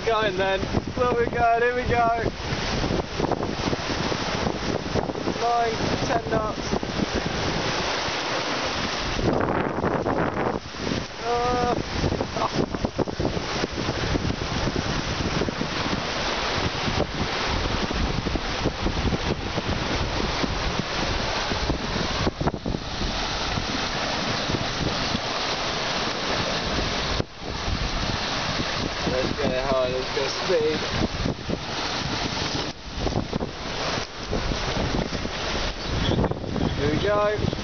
going then. Where we going? Here we go. Nine, ten knots. Let's get it hard, let's go speed. Here we go.